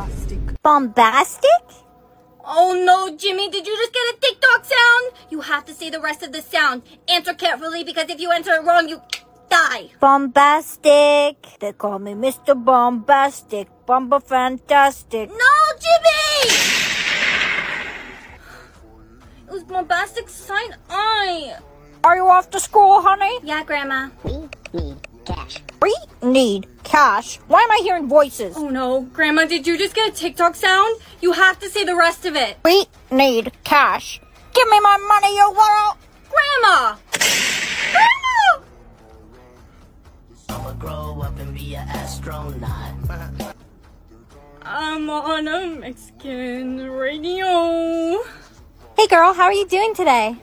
bombastic. Bombastic? Oh no, Jimmy, did you just get a TikTok sound? You have to say the rest of the sound. Answer carefully because if you answer it wrong, you die. Bombastic. They call me Mr. Bombastic. Bomba Fantastic. No, Jimmy! It was bombastic sign I. Are you off to school, honey? Yeah, Grandma. We need cash. We need cash. Why am I hearing voices? Oh no, Grandma, did you just get a TikTok sound? You have to say the rest of it. We need cash. Give me my money, you little... Grandma! Grandma! I'ma grow up and be an astronaut. I'm on a Mexican radio. Hey girl, how are you doing today?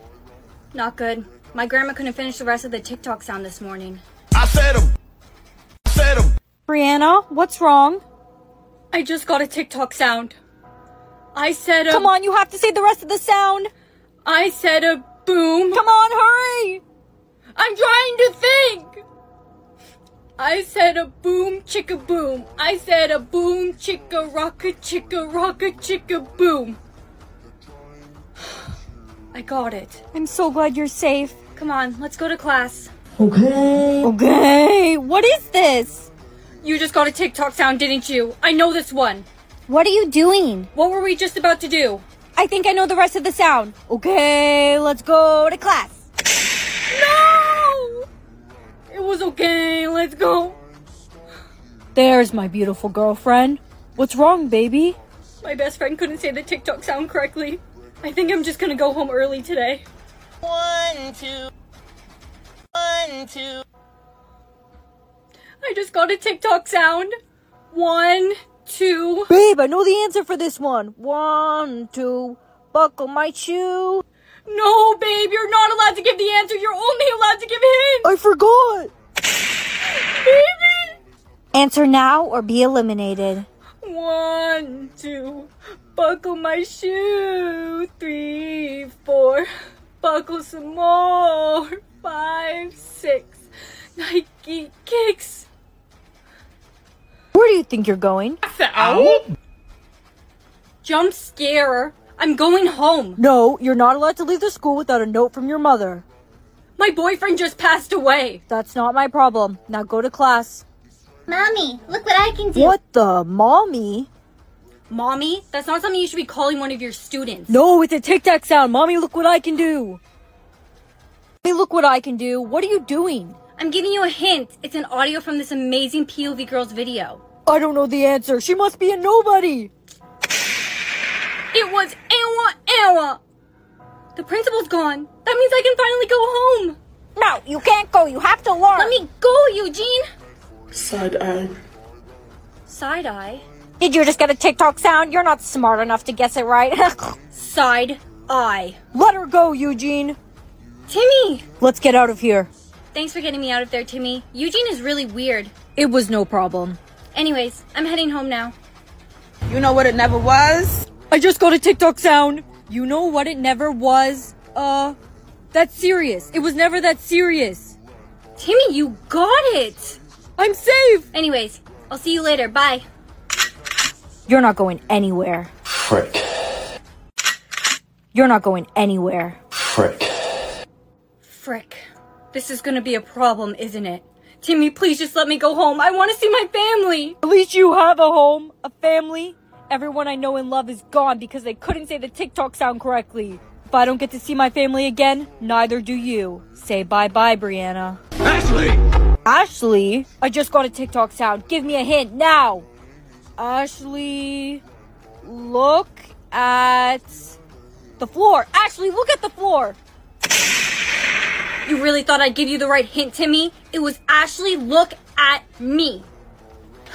Not good. My grandma couldn't finish the rest of the TikTok sound this morning. I said Brianna, what's wrong? I just got a TikTok sound. I said a. Come on, you have to say the rest of the sound. I said a boom. Come on, hurry. I'm trying to think. I said a boom chicka boom. I said a boom chicka rocka chicka rocka chicka boom. I got it. I'm so glad you're safe. Come on, let's go to class. Okay, Okay, what is this? You just got a TikTok sound, didn't you? I know this one. What are you doing? What were we just about to do? I think I know the rest of the sound. Okay, let's go to class. No! It was okay, let's go. There's my beautiful girlfriend. What's wrong, baby? My best friend couldn't say the TikTok sound correctly. I think I'm just gonna go home early today. One, two. One, two. I just got a TikTok sound. One, two. Babe, I know the answer for this one. One, two, buckle my shoe. No, babe, you're not allowed to give the answer. You're only allowed to give hints. I forgot. Baby! Answer now or be eliminated. One, two. Buckle my shoe. Three, four. Buckle some more. Five, six. Nike kicks. Where do you think you're going? Jump scare. I'm going home. No, you're not allowed to leave the school without a note from your mother. My boyfriend just passed away. That's not my problem. Now go to class. Mommy, look what I can do. What the mommy? Mommy, that's not something you should be calling one of your students. No, it's a TikTok sound. Mommy, look what I can do. Hey, look what I can do. What are you doing? I'm giving you a hint. It's an audio from this amazing POV girls video. I don't know the answer. She must be a nobody. It was Awa Awa. The principal's gone. That means I can finally go home. No, you can't go. You have to learn. Let me go, Eugene. Side eye. Side eye. Did you just get a TikTok sound? You're not smart enough to guess it right. Side eye. Let her go, Eugene. Timmy! Let's get out of here. Thanks for getting me out of there, Timmy. Eugene is really weird. It was no problem. Anyways, I'm heading home now. You know what it never was? I just got a TikTok sound. You know what it never was? Uh, that's serious. It was never that serious. Timmy, you got it! I'm safe. Anyways, I'll see you later. Bye. You're not going anywhere. Frick. You're not going anywhere. Frick. Frick. This is gonna be a problem, isn't it? Timmy, please just let me go home. I wanna see my family! At least you have a home, a family. Everyone I know and love is gone because they couldn't say the TikTok sound correctly. If I don't get to see my family again, neither do you. Say bye bye, Brianna. Ashley! Ashley? I just got a TikTok sound. Give me a hint now. Ashley, look at the floor. Ashley, look at the floor. You really thought I'd give you the right hint, Timmy? It was Ashley, look at me.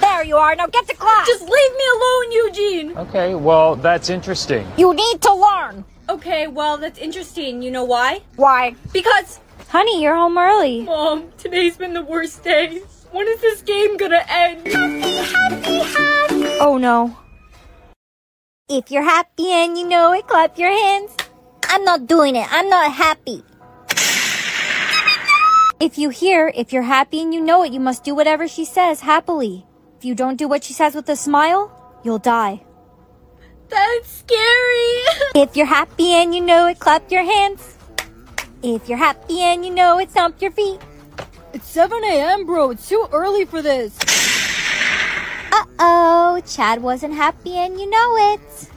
There you are. Now get to class. Just leave me alone, Eugene! Okay, well, that's interesting. you need to learn. Okay, well, that's interesting. You know why? Why? Because, Honey, you're home early. Mom, today's been the worst day. When is this game gonna end? Happy, happy, happy. Oh no. If you're happy and you know it, clap your hands. I'm not doing it. I'm not happy. If you hear, if you're happy and you know it, you must do whatever she says happily. If you don't do what she says with a smile, you'll die. That's scary. If you're happy and you know it, clap your hands. If you're happy and you know it, stomp your feet. it's 7 a.m., bro. It's too early for this. Uh oh, Chad wasn't happy and you know it.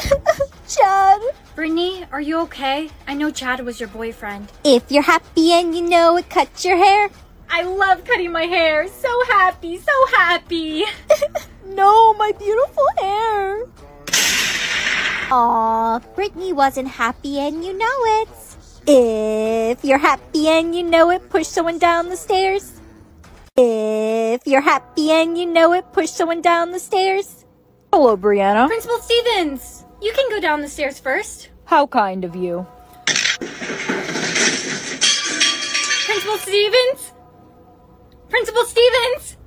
Chad. Brittany, are you okay? I know Chad was your boyfriend. If you're happy and you know it, cut your hair. I love cutting my hair. So happy, so happy. No, my beautiful hair. Aw, Brittany wasn't happy and you know it. If you're happy and you know it, push someone down the stairs. If you're happy and you know it, push someone down the stairs. Hello, Brianna. Principal Stevens, you can go down the stairs first. How kind of you. Principal Stevens? Principal Stevens?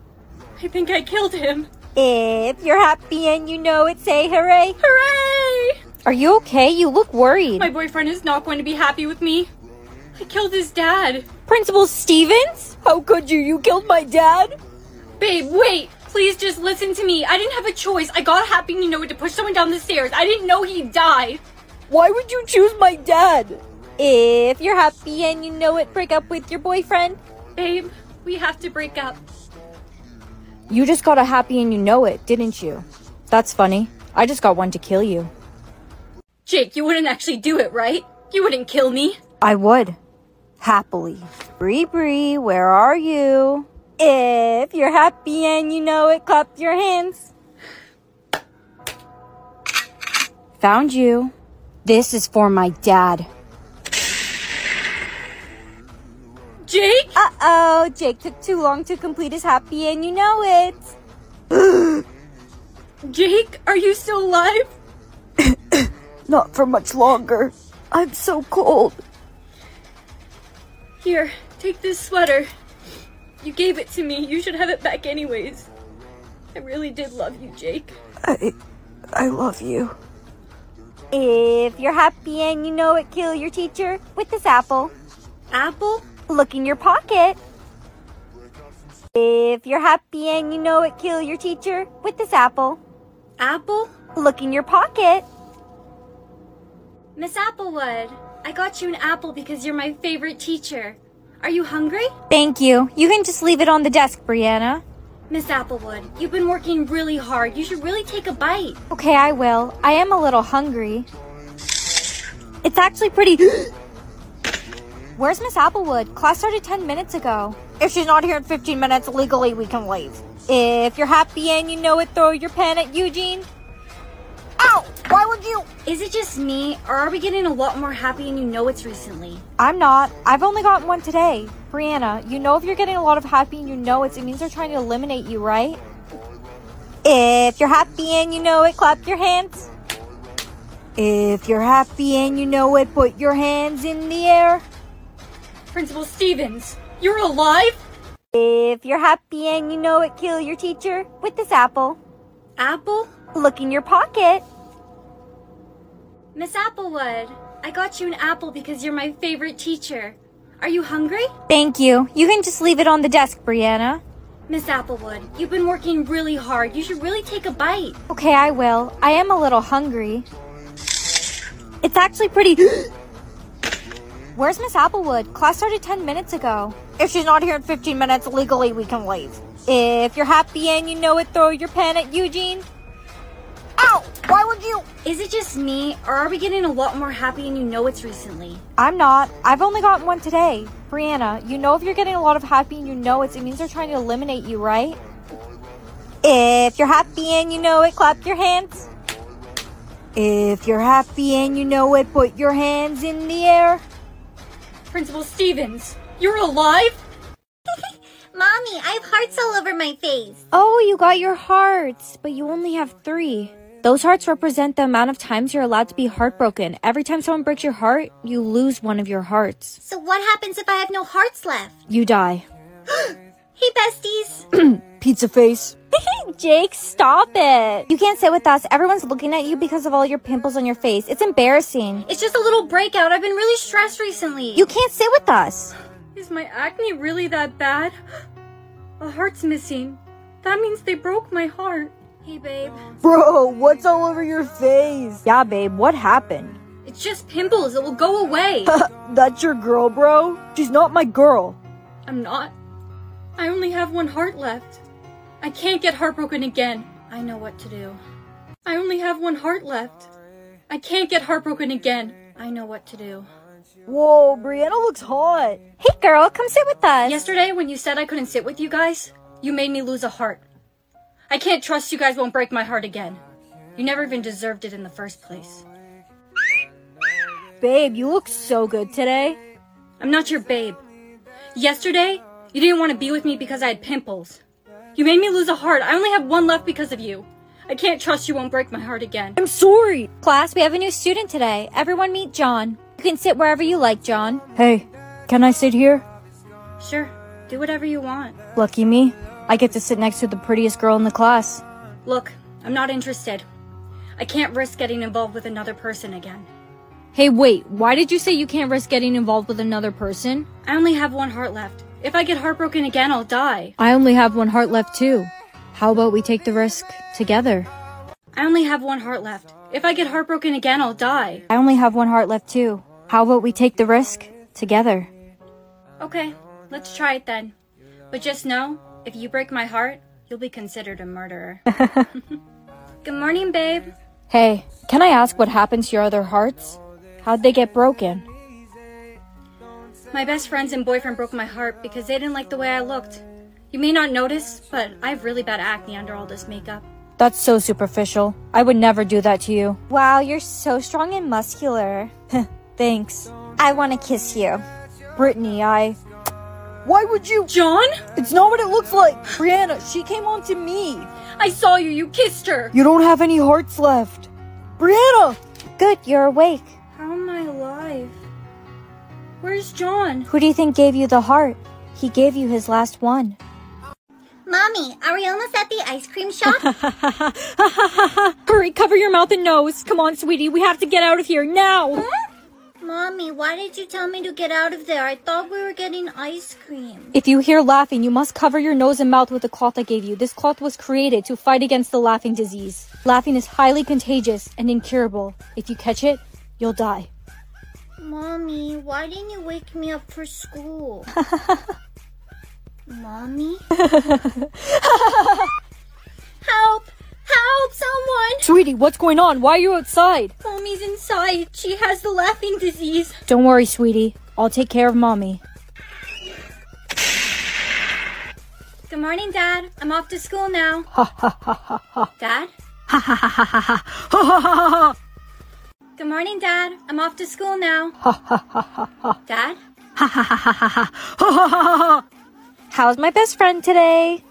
I think I killed him. If you're happy and you know it, say hooray. Hooray! Are you okay? You look worried. My boyfriend is not going to be happy with me. I killed his dad. Principal Stevens? How could you? You killed my dad? Babe, wait! Please just listen to me. I didn't have a choice. I got a happy, you know, it to push someone down the stairs. I didn't know he'd die. Why would you choose my dad? If you're happy and you know it, break up with your boyfriend. Babe, we have to break up. You just got a happy and you know it, didn't you? That's funny. I just got one to kill you. Jake, you wouldn't actually do it, right? You wouldn't kill me. I would. Happily. Bree Bree, where are you? If you're happy and you know it, clap your hands. Found you. This is for my dad. Jake? Uh oh, Jake took too long to complete his happy and you know it. Jake, are you still alive? Not for much longer. I'm so cold. Here, take this sweater. You gave it to me. You should have it back anyways. I really did love you, Jake. I I love you. If you're happy and you know it, kill your teacher with this apple. Apple? Look in your pocket. If you're happy and you know it, kill your teacher with this apple. Apple? Look in your pocket. Miss Applewood, I got you an apple because you're my favorite teacher. Are you hungry? Thank you. You can just leave it on the desk, Brianna. Miss Applewood, you've been working really hard. You should really take a bite. Okay, I will. I am a little hungry. It's actually pretty. Where's Miss Applewood? Class started 10 minutes ago. If she's not here in 15 minutes, legally we can leave. If you're happy and you know it, throw your pen at Eugene. Ow! Why would you? Is it just me, or are we getting a lot more happy and you know it's recently? I'm not. I've only gotten one today. Brianna, you know if you're getting a lot of happy and you know it, it means they're trying to eliminate you, right? If you're happy and you know it, clap your hands. If you're happy and you know it, put your hands in the air. Principal Stevens, you're alive? If you're happy and you know it, kill your teacher with this apple. Apple? Look in your pocket. Miss Applewood, I got you an apple because you're my favorite teacher. Are you hungry? Thank you. You can just leave it on the desk, Brianna. Miss Applewood, you've been working really hard. You should really take a bite. Okay, I will. I am a little hungry. It's actually pretty. Where's Miss Applewood? Class started 10 minutes ago. If she's not here in 15 minutes, legally we can leave. If you're happy and you know it, throw your pen at Eugene. Ow! Why would you? Is it just me, or are we getting a lot more happy and you know it's recently? I'm not. I've only gotten one today. Brianna, you know if you're getting a lot of happy and you know it, it means they're trying to eliminate you, right? If you're happy and you know it, clap your hands. If you're happy and you know it, put your hands in the air. Principal Stevens, you're alive? Mommy, I have hearts all over my face. Oh, you got your hearts, but you only have three. Those hearts represent the amount of times you're allowed to be heartbroken. Every time someone breaks your heart, you lose one of your hearts. So what happens if I have no hearts left? You die. Hey, besties. Pizza face. Jake, stop it. You can't sit with us. Everyone's looking at you because of all your pimples on your face. It's embarrassing. It's just a little breakout. I've been really stressed recently. You can't sit with us. Is my acne really that bad? A heart's missing. That means they broke my heart. Hey, babe. Bro, what's all over your face? Yeah, babe, what happened? It's just pimples. It will go away. That's your girl, bro? She's not my girl. I'm not. I only have one heart left. I can't get heartbroken again. I know what to do. I only have one heart left. I can't get heartbroken again. I know what to do. Whoa, Brianna looks hot. Hey girl, come sit with us. Yesterday, when you said I couldn't sit with you guys, you made me lose a heart. I can't trust you guys won't break my heart again. You never even deserved it in the first place. Babe, you look so good today. I'm not your babe. Yesterday, you didn't want to be with me because I had pimples. You made me lose a heart. I only have one left because of you. I can't trust you won't break my heart again. I'm sorry. Class, we have a new student today. Everyone meet John. You can sit wherever you like, John. Hey, can I sit here? Sure, do whatever you want. Lucky me. I get to sit next to the prettiest girl in the class. Look, I'm not interested. I can't risk getting involved with another person again. Hey, wait, why did you say you can't risk getting involved with another person? I only have one heart left. If I get heartbroken again, I'll die. I only have one heart left too. How about we take the risk together? I only have one heart left. If I get heartbroken again, I'll die. I only have one heart left too. How about we take the risk together? Okay, let's try it then. But just know, if you break my heart, you'll be considered a murderer. Good morning, babe. Hey, can I ask what happened to your other hearts? How'd they get broken? My best friends and boyfriend broke my heart because they didn't like the way I looked. You may not notice, but I have really bad acne under all this makeup. That's so superficial. I would never do that to you. Wow, you're so strong and muscular. Thanks. I want to kiss you. Brittany, I. Why would you? John? It's not what it looks like. Brianna, she came on to me. I saw you, you kissed her. You don't have any hearts left. Brianna! Good, you're awake. How am I alive? Where's John? Who do you think gave you the heart? He gave you his last one. Mommy, are we almost at the ice cream shop? Hurry, cover your mouth and nose. Come on, sweetie, we have to get out of here now. Mommy, why did you tell me to get out of there? I thought we were getting ice cream. If you hear laughing, you must cover your nose and mouth with the cloth I gave you. This cloth was created to fight against the laughing disease. Laughing is highly contagious and incurable. If you catch it, you'll die. Mommy, why didn't you wake me up for school? Mommy? Help! Help, someone! Sweetie, what's going on? Why are you outside? Mommy's inside. She has the laughing disease. Don't worry, sweetie. I'll take care of mommy. Good morning, Dad. I'm off to school now. Ha ha ha ha ha. Dad? Ha ha ha ha ha ha ha ha. Good morning, Dad. I'm off to school now. Ha ha ha ha ha. Dad? Ha ha ha ha ha. Ha ha ha ha. How's my best friend today?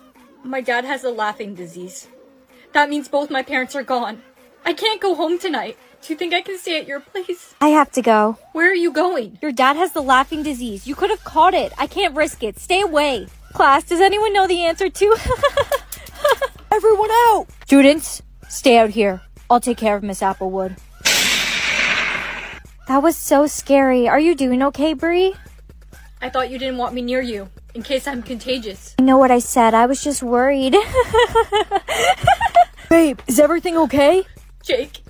My dad has a laughing disease. That means both my parents are gone. I can't go home tonight. Do you think I can stay at your place? I have to go. Where are you going? Your dad has the laughing disease. You could have caught it. I can't risk it. Stay away. Class, does anyone know the answer to? Everyone out! Students, stay out here. I'll take care of Miss Applewood. That was so scary. Are you doing okay, Bree? I thought you didn't want me near you, in case I'm contagious. I know what I said. I was just worried. Babe, is everything okay? Jake,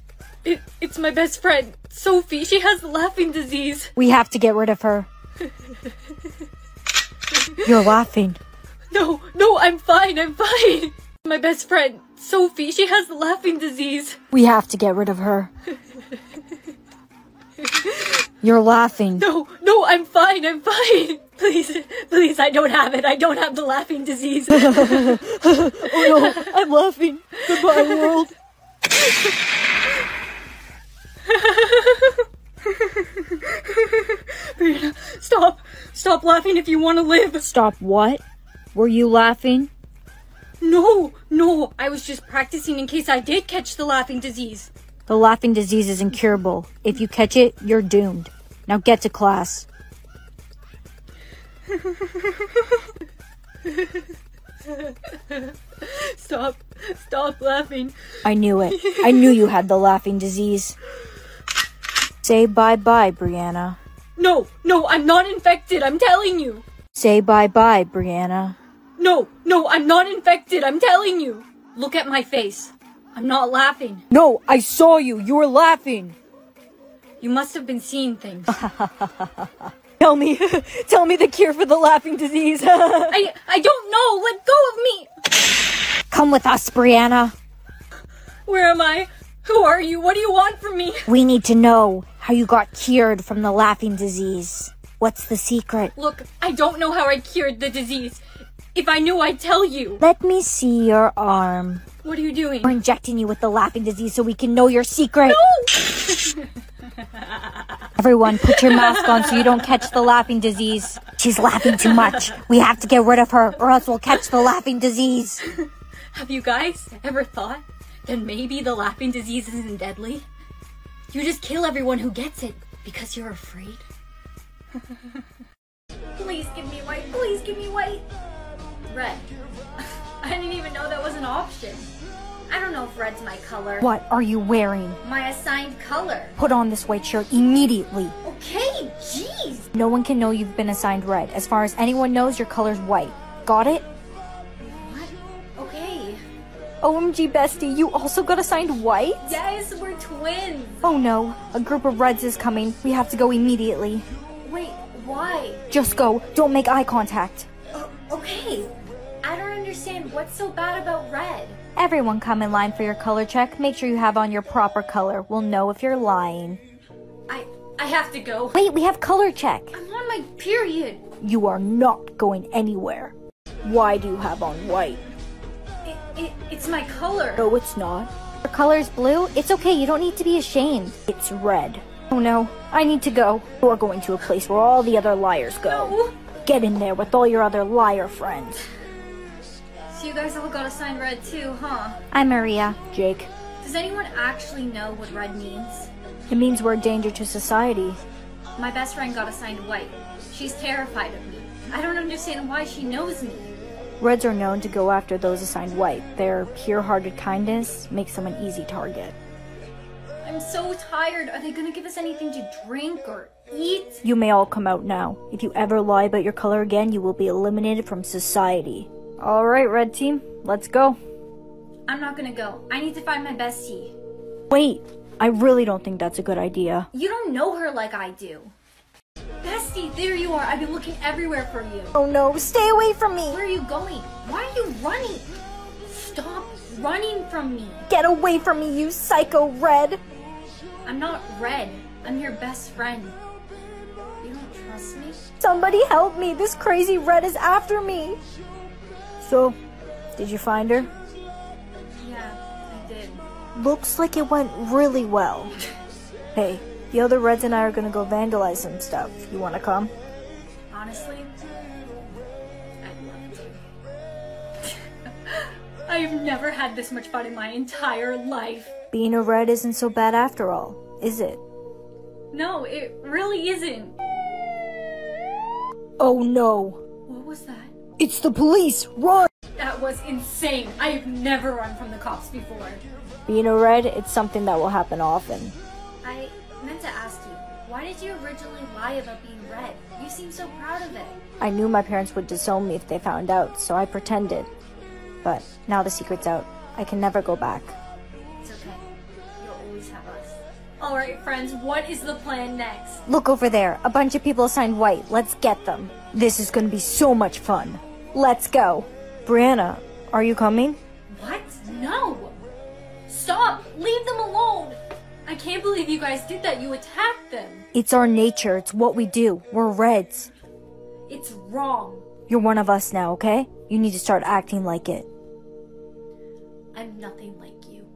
it, it's my best friend, Sophie. She has the laughing disease. We have to get rid of her. You're laughing. No, no, I'm fine, I'm fine. My best friend, Sophie, she has the laughing disease. We have to get rid of her. You're laughing. No, no, I'm fine, I'm fine. Please, please, I don't have it. I don't have the laughing disease. Oh no, I'm laughing. Goodbye, world. Stop. Stop laughing if you want to live. Stop what? Were you laughing? No, no, I was just practicing in case I did catch the laughing disease. The laughing disease is incurable. If you catch it, you're doomed. Now get to class. Stop, stop laughing. I knew it. I knew you had the laughing disease. Say bye bye, Brianna. No, no, I'm not infected, I'm telling you. Say bye bye, Brianna. No, no, I'm not infected, I'm telling you. Look at my face. I'm not laughing. No, I saw you. You were laughing. You must have been seeing things. Tell me, tell me the cure for the laughing disease. I I don't know. Let go of me. Come with us, Brianna. Where am I? Who are you? What do you want from me? We need to know how you got cured from the laughing disease. What's the secret? Look, I don't know how I cured the disease. If I knew, I'd tell you. Let me see your arm. What are you doing? We're injecting you with the laughing disease so we can know your secret. Everyone, put your mask on so you don't catch the laughing disease. She's laughing too much. We have to get rid of her or else we'll catch the laughing disease. Have you guys ever thought that maybe the laughing disease isn't deadly? You just kill everyone who gets it because you're afraid. Please give me white. Please give me white. Red. I didn't even know that was an option. I don't know if red's my color. What are you wearing? My assigned color. Put on this white shirt immediately. Okay, jeez. No one can know you've been assigned red. As far as anyone knows, your color's white. Got it? What? Okay. OMG bestie, you also got assigned white? Yes, we're twins. Oh no, a group of reds is coming. We have to go immediately. Wait, why? Just go. Don't make eye contact. O- okay. I don't understand what's so bad about red. Everyone come in line for your color check. Make sure you have on your proper color. We'll know if you're lying. I I have to go. Wait, we have color check. I'm on my period. You are not going anywhere. Why do you have on white? It, it, it's my color. No, it's not. Your color's blue? It's okay, you don't need to be ashamed. It's red. Oh no, I need to go. You're going to a place where all the other liars go. No. Get in there with all your other liar friends. So you guys all got assigned red too, huh? I'm Maria. Jake. Does anyone actually know what red means? It means we're a danger to society. My best friend got assigned white. She's terrified of me. I don't understand why she knows me. Reds are known to go after those assigned white. Their pure-hearted kindness makes them an easy target. I'm so tired. Are they gonna give us anything to drink or eat? You may all come out now. If you ever lie about your color again, you will be eliminated from society. Alright, red team, let's go. I'm not gonna go. I need to find my bestie. Wait, I really don't think that's a good idea. You don't know her like I do. Bestie, there you are. I've been looking everywhere for you. Oh no, stay away from me! Where are you going? Why are you running? Stop running from me. Get away from me, you psycho red! I'm not red. I'm your best friend. You don't trust me? Somebody help me! This crazy red is after me! So, did you find her? Yeah, I did. Looks like it went really well. Hey, the other Reds and I are gonna go vandalize some stuff. You wanna come? Honestly, I'd love to. I've never had this much fun in my entire life. Being a Red isn't so bad after all, is it? No, it really isn't. Oh no! What was that? It's the police! Run! That was insane. I have never run from the cops before. Being a Red, it's something that will happen often. I meant to ask you, why did you originally lie about being red? You seem so proud of it. I knew my parents would disown me if they found out, so I pretended. But now the secret's out. I can never go back. It's okay. You'll always have us. Alright, friends, what is the plan next? Look over there. A bunch of people assigned white. Let's get them. This is gonna be so much fun. Let's go. Brianna, are you coming? What? No! Stop! Leave them alone! I can't believe you guys did that. You attacked them. It's our nature. It's what we do. We're Reds. It's wrong. You're one of us now, okay? You need to start acting like it. I'm nothing like you.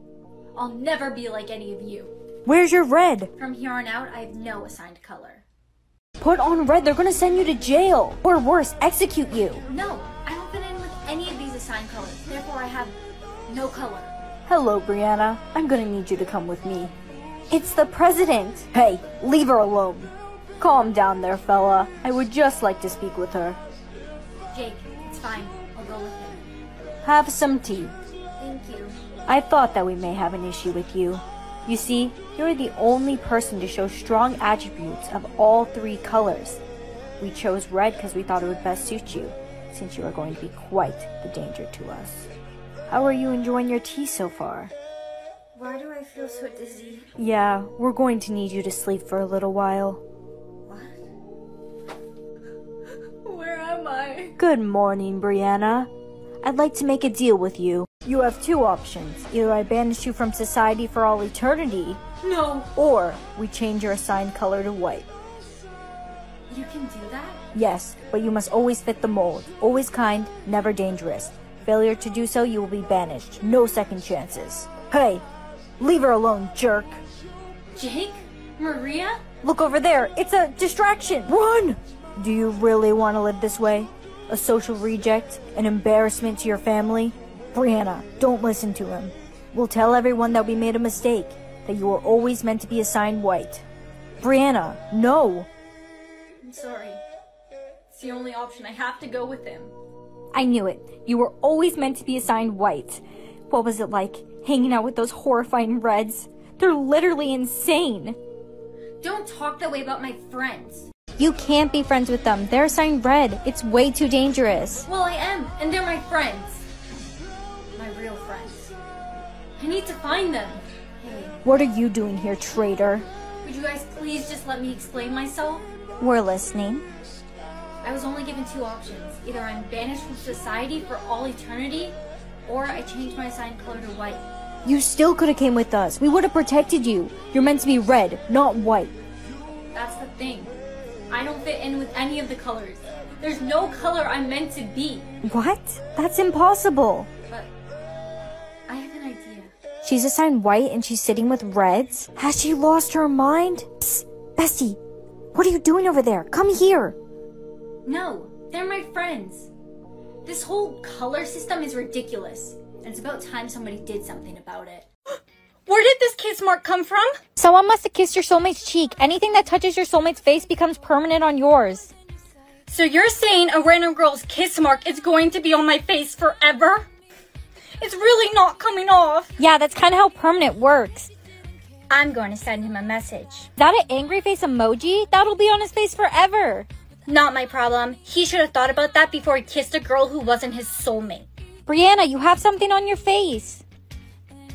I'll never be like any of you. Where's your red? From here on out, I have no assigned color. Put on red. They're gonna send you to jail. Or worse, execute you. No, I don't fit in with any of these assigned colors. Therefore, I have no color. Hello, Brianna. I'm gonna need you to come with me. It's the president. Hey, leave her alone. Calm down there, fella. I would just like to speak with her. Jake, it's fine. I'll go with him. Have some tea. Thank you. I thought that we may have an issue with you. You see, you're the only person to show strong attributes of all three colors. We chose red because we thought it would best suit you, since you are going to be quite the danger to us. How are you enjoying your tea so far? Why do I feel so dizzy? Yeah, we're going to need you to sleep for a little while. What? Where am I? Good morning, Brianna. I'd like to make a deal with you. You have two options. Either I banish you from society for all eternity, No. or we change your assigned color to white. You can do that? Yes, but you must always fit the mold. Always kind, never dangerous. Failure to do so, you will be banished. No second chances. Hey, leave her alone, jerk. Jake? Maria? Look over there. It's a distraction. Run! Do you really want to live this way? A social reject? An embarrassment to your family? Brianna, don't listen to him. We'll tell everyone that we made a mistake, that you were always meant to be assigned white. Brianna, no! I'm sorry. It's the only option. I have to go with him. I knew it. You were always meant to be assigned white. What was it like, hanging out with those horrifying reds? They're literally insane. Don't talk that way about my friends. You can't be friends with them. They're assigned red. It's way too dangerous. Well, I am, and they're my friends. I need to find them. Hey, What are you doing here, traitor? would you guys please just let me explain myself? We're listening. I was only given two options. Either I'm banished from society for all eternity, or I change my sign color to white. You still could have came with us. We would have protected you. You're meant to be red, not white. That's the thing. I don't fit in with any of the colors. There's no color I'm meant to be. What? That's impossible. But She's assigned white and she's sitting with reds? Has she lost her mind? Psst, Bestie, what are you doing over there? Come here. No, they're my friends. This whole color system is ridiculous. And it's about time somebody did something about it. Where did this kiss mark come from? Someone must have kissed your soulmate's cheek. Anything that touches your soulmate's face becomes permanent on yours. So you're saying a random girl's kiss mark is going to be on my face forever? It's really not coming off. Yeah, that's kind of how permanent works. I'm going to send him a message. Is that an angry face emoji? That'll be on his face forever. Not my problem. He should have thought about that before he kissed a girl who wasn't his soulmate. Brianna, you have something on your face.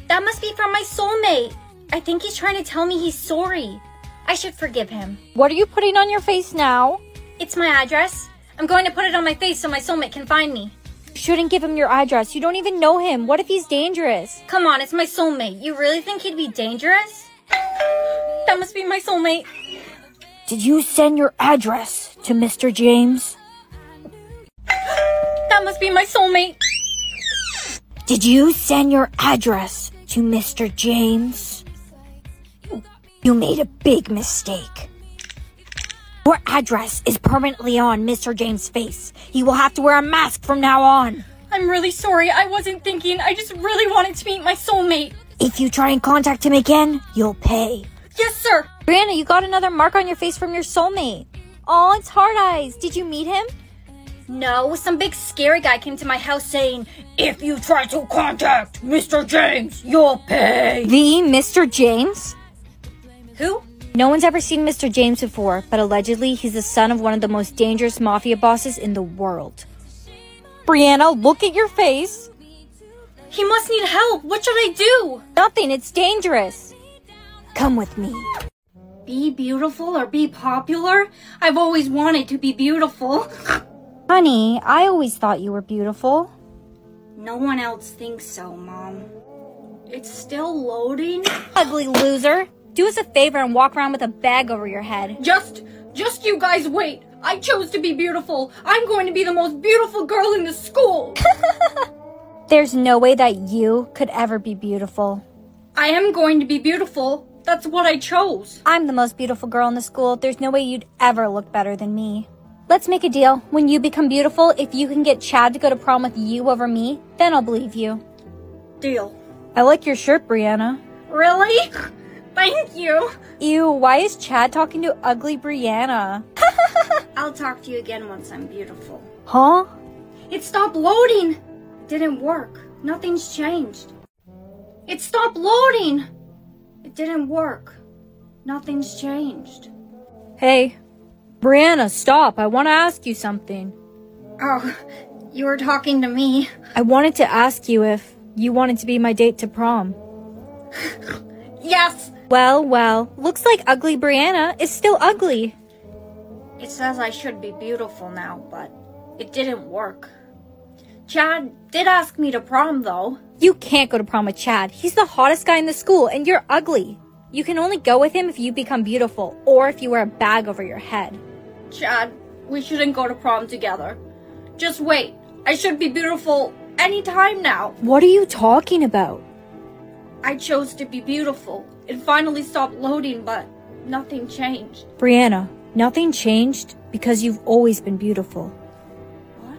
That must be from my soulmate. I think he's trying to tell me he's sorry. I should forgive him. What are you putting on your face now? It's my address. I'm going to put it on my face so my soulmate can find me. You shouldn't give him your address. You don't even know him. What if he's dangerous? Come on, it's my soulmate. You really think he'd be dangerous? That must be my soulmate. Did you send your address to Mr. James? That must be my soulmate. Did you send your address to Mr. James? You made a big mistake. Your address is permanently on Mr. James' face. He will have to wear a mask from now on. I'm really sorry. I wasn't thinking. I just really wanted to meet my soulmate. If you try and contact him again, you'll pay. Yes, sir. Brianna, you got another mark on your face from your soulmate. Oh, it's Hard Eyes. Did you meet him? No, some big scary guy came to my house saying, If you try to contact Mr. James, you'll pay. The Mr. James? Who? No one's ever seen Mr. James before, but allegedly he's the son of one of the most dangerous mafia bosses in the world. Brianna, look at your face. He must need help. What should I do? Nothing, it's dangerous. Come with me. Be beautiful or be popular? I've always wanted to be beautiful. Honey, I always thought you were beautiful. No one else thinks so, Mom. It's still loading? Ugly loser. Do us a favor and walk around with a bag over your head. Just, just you guys wait. I chose to be beautiful. I'm going to be the most beautiful girl in the school. There's no way that you could ever be beautiful. I am going to be beautiful. That's what I chose. I'm the most beautiful girl in the school. There's no way you'd ever look better than me. Let's make a deal. When you become beautiful, if you can get Chad to go to prom with you over me, then I'll believe you. Deal. I like your shirt, Brianna. Really? Thank you. Ew, why is Chad talking to ugly Brianna? I'll talk to you again once I'm beautiful. Huh? It stopped loading. It didn't work. Nothing's changed. It stopped loading. It didn't work. Nothing's changed. Hey, Brianna, stop. I want to ask you something. Oh, you were talking to me. I wanted to ask you if you wanted to be my date to prom. yes! Well, well, looks like ugly Brianna is still ugly. It says I should be beautiful now, but it didn't work. Chad did ask me to prom though. You can't go to prom with Chad. He's the hottest guy in the school, and you're ugly. You can only go with him if you become beautiful, or if you wear a bag over your head. Chad, we shouldn't go to prom together. Just wait. I should be beautiful anytime now. What are you talking about? I chose to be beautiful. It finally stopped loading, but nothing changed. Brianna, nothing changed because you've always been beautiful. What?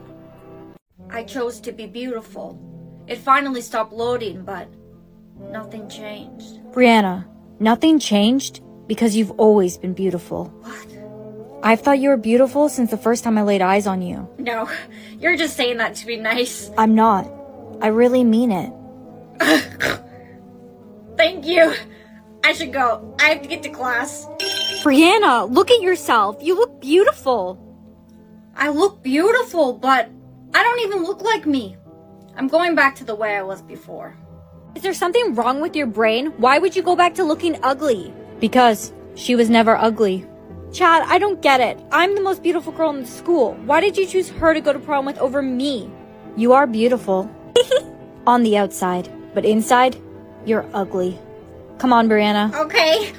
I chose to be beautiful. It finally stopped loading, but nothing changed. Brianna, nothing changed because you've always been beautiful. What? I've thought you were beautiful since the first time I laid eyes on you. No, you're just saying that to be nice. I'm not. I really mean it. Thank you. I should go. I have to get to class. Brianna, look at yourself. You look beautiful. I look beautiful, but I don't even look like me. I'm going back to the way I was before. Is there something wrong with your brain? Why would you go back to looking ugly? Because she was never ugly. Chad, I don't get it. I'm the most beautiful girl in the school. Why did you choose her to go to prom with over me? You are beautiful. On the outside, but inside, you're ugly. Come on, Brianna. Okay.